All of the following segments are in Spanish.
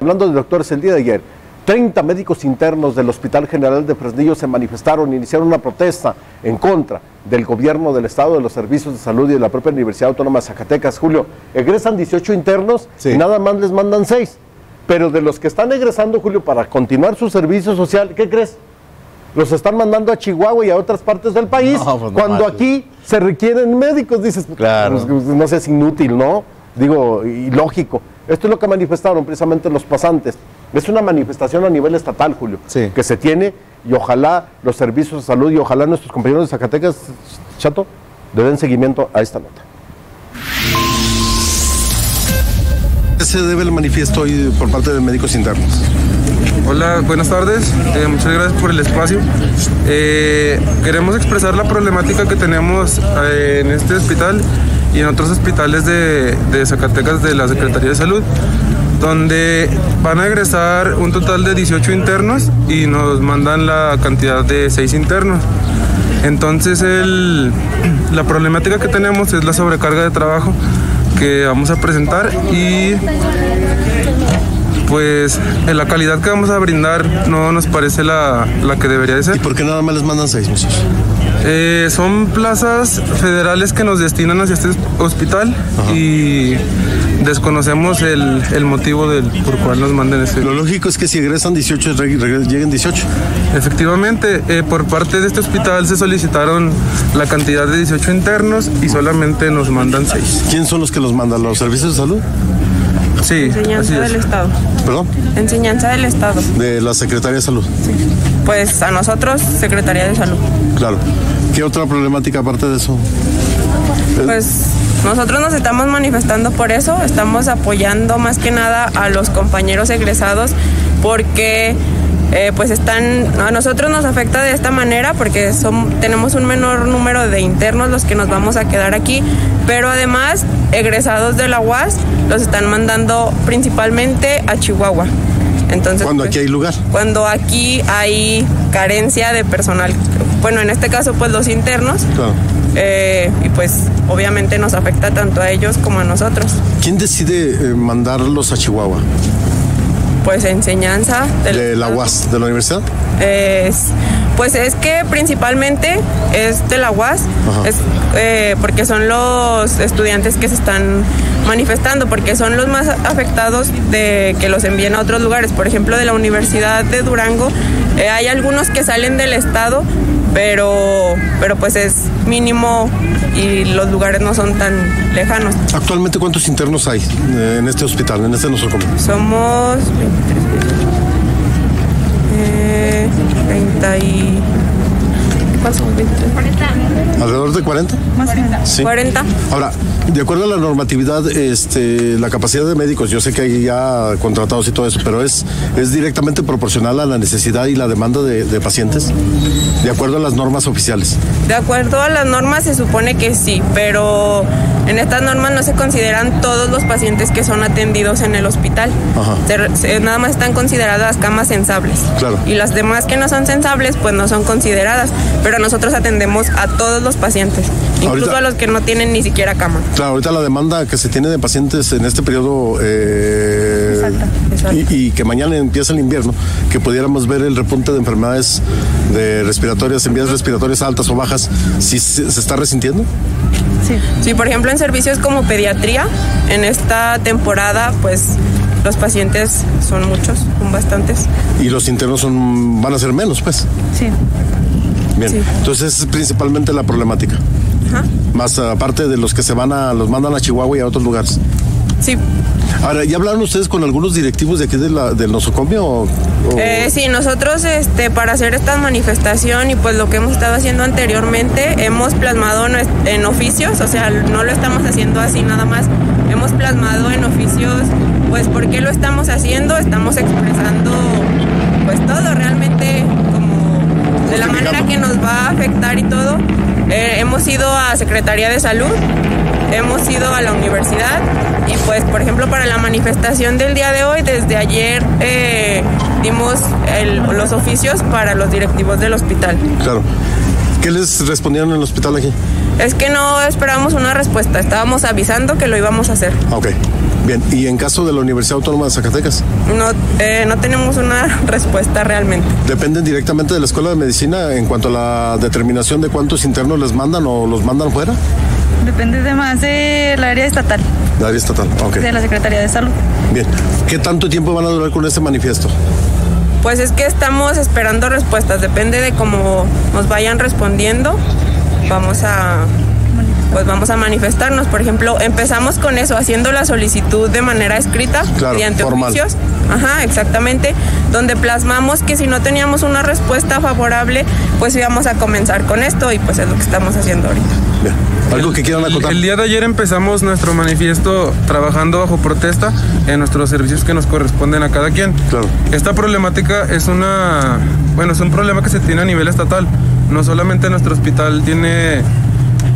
Hablando de doctores, el día de ayer, 30 médicos internos del Hospital General de Fresnillo se manifestaron, iniciaron una protesta en contra del gobierno del Estado, de los servicios de salud y de la propia Universidad Autónoma de Zacatecas. Julio, egresan 18 internos Sí. y nada más les mandan 6. Pero de los que están egresando, Julio, para continuar su servicio social, ¿qué crees? Los están mandando a Chihuahua y a otras partes del país, No, pues no cuando manches. aquí se requieren médicos. Dices, Claro. pues, no sé, es inútil, ¿no? Digo, ilógico. Esto es lo que manifestaron precisamente los pasantes. Es una manifestación a nivel estatal, Julio, Sí. que se tiene y ojalá los servicios de salud y ojalá nuestros compañeros de Zacatecas, Chato, le den seguimiento a esta nota. qué se debe el manifiesto hoy por parte de médicos internos? Hola, buenas tardes. Eh, muchas gracias por el espacio. Eh, queremos expresar la problemática que tenemos eh, en este hospital y en otros hospitales de, de Zacatecas de la Secretaría de Salud, donde van a egresar un total de 18 internos y nos mandan la cantidad de 6 internos. Entonces el- la problemática que tenemos es la sobrecarga de trabajo que vamos a presentar y pues eh, la calidad que vamos a brindar no nos parece la, la que debería de ¿Y ser. por qué nada más les mandan seis, muchachos? Eh, son plazas federales que nos destinan hacia este hospital y desconocemos el, el motivo del por cual nos manden este. Lo lógico es que si egresan 18, reg- reg- lleguen 18. Efectivamente, eh, por parte de este hospital se solicitaron la cantidad de 18 internos y solamente nos mandan 6. ¿Quién son los que los mandan? ¿Los servicios de salud? Sí, así Enseñanza es. del Estado. Perdón, Enseñanza del Estado. de la Secretaría de Salud. Pues a nosotros, Secretaría de Salud. Claro. ¿Qué otra problemática aparte de eso? Pues nosotros nos estamos manifestando por eso, estamos apoyando más que nada a los compañeros egresados porque eh, pues están, a nosotros nos afecta de esta manera porque son, tenemos un menor número de internos los que nos vamos a quedar aquí, pero además egresados de la UAS los están mandando principalmente a Chihuahua. Entonces, Cuando pues, aquí hay lugar. cuando aquí hay carencia de personal, bueno, en este caso pues los internos, Claro. eh, y pues obviamente nos afecta tanto a ellos como a nosotros. ¿Quién decide eh, mandarlos a Chihuahua? Pues enseñanza del- ¿De la UAS, de la universidad? Es- pues es que principalmente es de la UAS, es, eh, porque son los estudiantes que se están manifestando, porque son los más afectados de que los envíen a otros lugares. Por ejemplo, de la Universidad de Durango, eh, hay algunos que salen del estado, pero, pero pues es mínimo y los lugares no son tan lejanos. Actualmente, ¿cuántos internos hay eh, en este hospital, en este nosocomio? Somos 23, eh, 30 y... 23. ¿Alrededor de 40? Sí. 40. Ahora, de acuerdo a la normatividad, este, la capacidad de médicos, yo sé que hay ya contratados y todo eso, pero es, es directamente proporcional a la necesidad y la demanda de, de pacientes, de acuerdo a las normas oficiales. De acuerdo a las normas se supone que sí, pero en estas normas no se consideran todos los pacientes que son atendidos en el hospital. Ajá. Se- se- nada más están consideradas camas sensables. Claro. Y las demás que no son sensables pues no son consideradas, pero nosotros atendemos a todos los pacientes, incluso Ahorita- a los que no tienen ni siquiera cama. Claro, ahorita la demanda que se tiene de pacientes en este periodo eh, Exacto. Y, y que mañana empieza el invierno, que pudiéramos ver el repunte de enfermedades de respiratorias, en vías respiratorias altas o bajas, si se, se está resintiendo. Sí, por ejemplo, en servicios como pediatría, en esta temporada, pues los pacientes son muchos, son bastantes. Y los internos son, van a ser menos, pues. Sí. Bien. Sí. Entonces es principalmente la problemática. Ajá. Más aparte de los que se van a, los mandan a Chihuahua y a otros lugares. Sí. Ahora, ¿ya hablaron ustedes con algunos directivos de aquí de la, del nosocomio? O, o- Eh, sí, nosotros este, para hacer esta manifestación y pues lo que hemos estado haciendo anteriormente, hemos plasmado en oficios, o sea, no lo estamos haciendo así nada más, hemos plasmado en oficios, pues por qué lo estamos haciendo, estamos expresando pues todo realmente como de la manera que nos y todo. Eh, hemos ido a Secretaría de Salud, hemos ido a la universidad y pues por ejemplo para la manifestación del día de hoy desde ayer eh, dimos los oficios para los directivos del hospital Claro. ¿Qué les respondieron en el hospital aquí? Es que no esperábamos una respuesta, estábamos avisando que lo íbamos a hacer. Ok, bien. ¿Y en caso de la Universidad Autónoma de Zacatecas? No, eh, no tenemos una respuesta realmente. ¿Dependen directamente de la Escuela de Medicina en cuanto a la determinación de cuántos internos les mandan o los mandan fuera? Depende de más del área estatal, La área estatal, ok. de la Secretaría de Salud. Bien. ¿Qué tanto tiempo van a durar con este manifiesto? Pues es que estamos esperando respuestas, depende de cómo nos vayan respondiendo, vamos a pues vamos a manifestarnos. Por ejemplo, empezamos con eso, haciendo la solicitud de manera escrita, Claro, mediante formal. oficios. Ajá, exactamente, donde plasmamos que si no teníamos una respuesta favorable, pues íbamos a comenzar con esto y pues es lo que estamos haciendo ahorita. Bien. ¿Algo que quieran El, acotar? el día de ayer empezamos nuestro manifiesto trabajando bajo protesta en nuestros servicios que nos corresponden a cada quien. Claro. Esta problemática es una, bueno, es un problema que se tiene a nivel estatal. No solamente nuestro hospital tiene,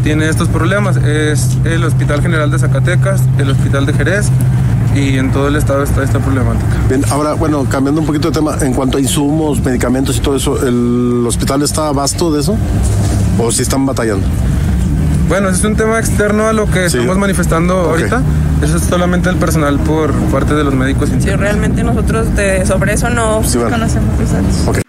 tiene estos problemas, es el Hospital General de Zacatecas, el Hospital de Jerez y en todo el estado está esta problemática. Bien, ahora, bueno, cambiando un poquito de tema, en cuanto a insumos, medicamentos y todo eso, ¿el hospital está abasto de eso? ¿O si están batallando? Bueno, ese es un tema externo a lo que Sí. estamos manifestando ahorita. Eso es solamente el personal por parte de los médicos internos. realmente nosotros de, sobre eso no, Sí, bueno. Conocemos los datos. Ok.